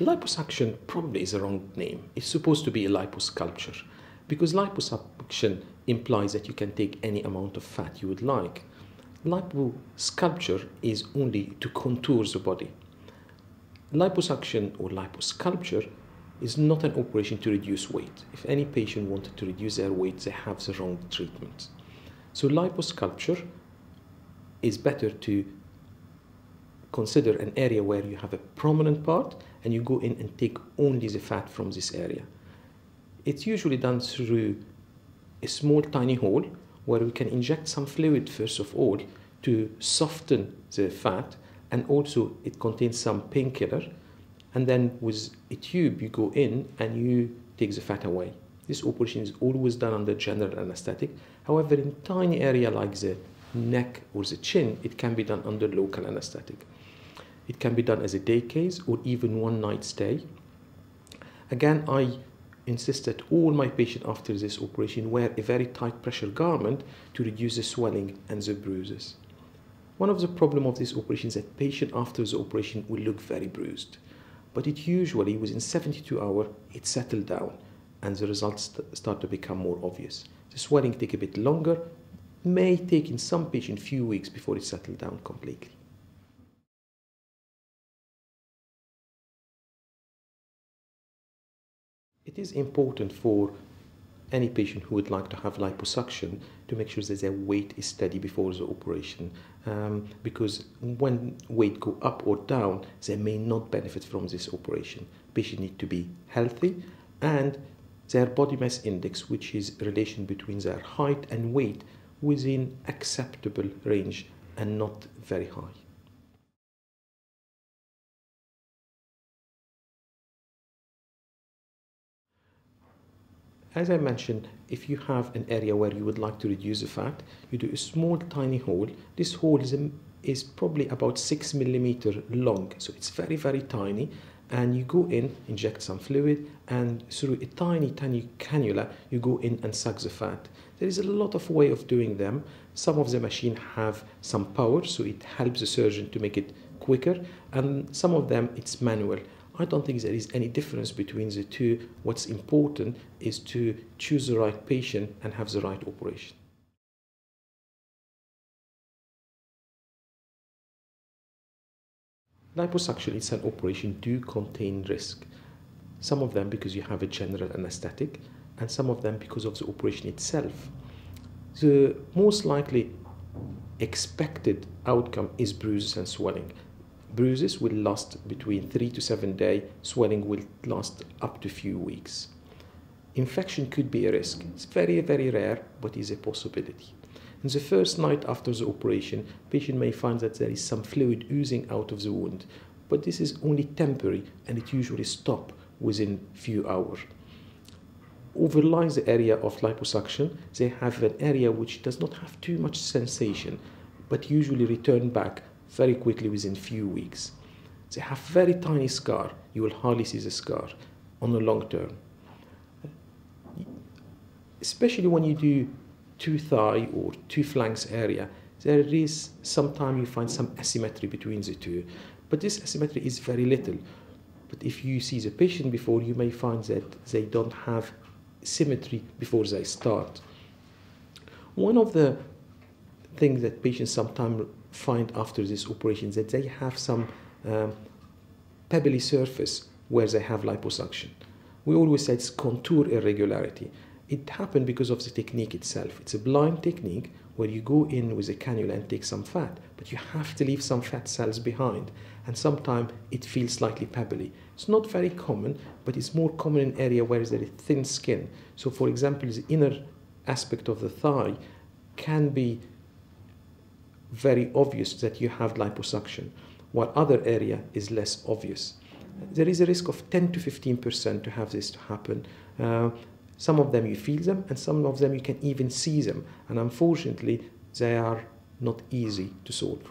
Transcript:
Liposuction probably is a wrong name. It's supposed to be a liposculpture because liposuction implies that you can take any amount of fat you would like. Liposculpture is only to contour the body. Liposuction or liposculpture is not an operation to reduce weight. If any patient wanted to reduce their weight, they have the wrong treatment. So liposculpture is better to consider an area where you have a prominent part and you go in and take only the fat from this area. It's usually done through a small tiny hole where we can inject some fluid first of all to soften the fat and also it contains some painkiller and then with a tube you go in and you take the fat away. This operation is always done under general anesthetic. However, in tiny area like the neck or the chin, it can be done under local anesthetic. It can be done as a day case or even one night stay. Again, I insist that all my patients after this operation wear a very tight pressure garment to reduce the swelling and the bruises. One of the problems of this operation is that patient after the operation will look very bruised, but it usually within 72 hours it settled down and the results start to become more obvious. The swelling take a bit longer, may take in some patients a few weeks before it settles down completely. It is important for any patient who would like to have liposuction to make sure that their weight is steady before the operation um, because when weight go up or down they may not benefit from this operation patient need to be healthy and their body mass index which is relation between their height and weight within acceptable range and not very high As I mentioned, if you have an area where you would like to reduce the fat, you do a small tiny hole. This hole is, a, is probably about six millimeter long, so it's very, very tiny. And you go in, inject some fluid, and through a tiny, tiny cannula, you go in and suck the fat. There is a lot of way of doing them. Some of the machine have some power, so it helps the surgeon to make it quicker, and some of them it's manual. I don't think there is any difference between the two. What's important is to choose the right patient and have the right operation. Liposuction is an operation do contain risk. Some of them because you have a general anesthetic and some of them because of the operation itself. The most likely expected outcome is bruises and swelling. Bruises will last between three to seven days. Swelling will last up to a few weeks. Infection could be a risk. It's very, very rare, but is a possibility. In the first night after the operation, patient may find that there is some fluid oozing out of the wound, but this is only temporary and it usually stops within few hours. Overlies the area of liposuction, they have an area which does not have too much sensation, but usually return back very quickly within few weeks. They have very tiny scar. You will hardly see the scar on the long term. Especially when you do two thigh or two flanks area, there is sometimes you find some asymmetry between the two. But this asymmetry is very little. But if you see the patient before, you may find that they don't have symmetry before they start. One of the things that patients sometimes find after this operation that they have some um, pebbly surface where they have liposuction. We always say it's contour irregularity. It happened because of the technique itself. It's a blind technique where you go in with a cannula and take some fat, but you have to leave some fat cells behind. And sometimes it feels slightly pebbly. It's not very common, but it's more common in area where there is thin skin. So for example, the inner aspect of the thigh can be very obvious that you have liposuction, while other area is less obvious. There is a risk of 10 to 15% to have this to happen. Uh, some of them you feel them, and some of them you can even see them. And unfortunately, they are not easy to solve.